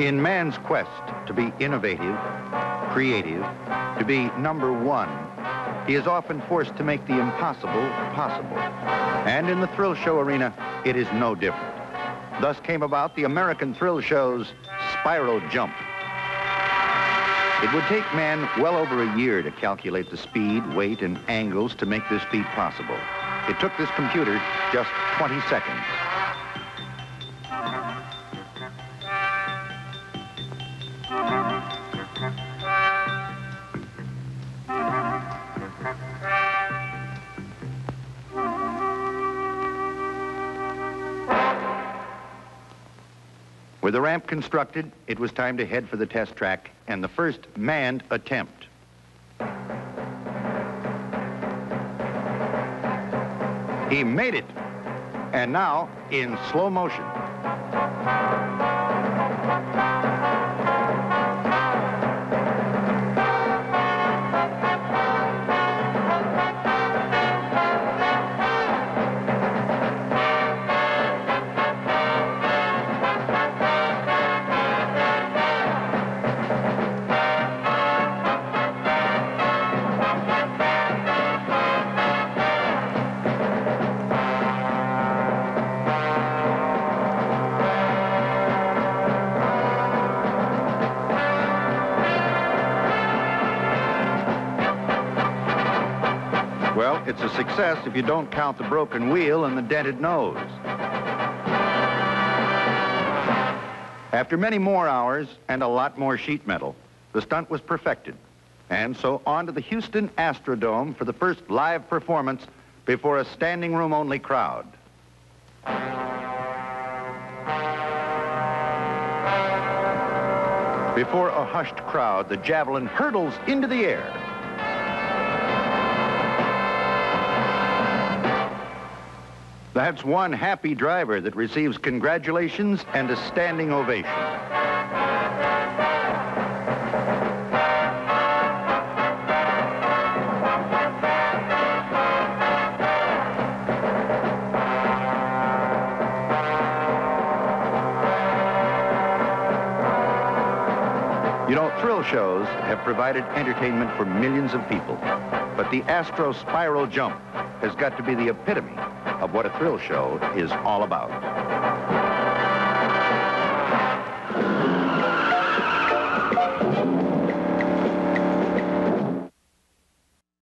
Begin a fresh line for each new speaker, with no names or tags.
In man's quest to be innovative, creative, to be number one, he is often forced to make the impossible possible. And in the thrill show arena, it is no different. Thus came about the American Thrill Show's Spiral Jump. It would take man well over a year to calculate the speed, weight, and angles to make this feat possible. It took this computer just 20 seconds. With the ramp constructed, it was time to head for the test track and the first manned attempt. He made it. And now, in slow motion. Well, it's a success if you don't count the broken wheel and the dented nose. After many more hours and a lot more sheet metal, the stunt was perfected. And so on to the Houston Astrodome for the first live performance before a standing room only crowd. Before a hushed crowd, the javelin hurtles into the air. That's one happy driver that receives congratulations and a standing ovation. You know, thrill shows have provided entertainment for millions of people. But the Astro Spiral Jump has got to be the epitome of what a thrill show is all about.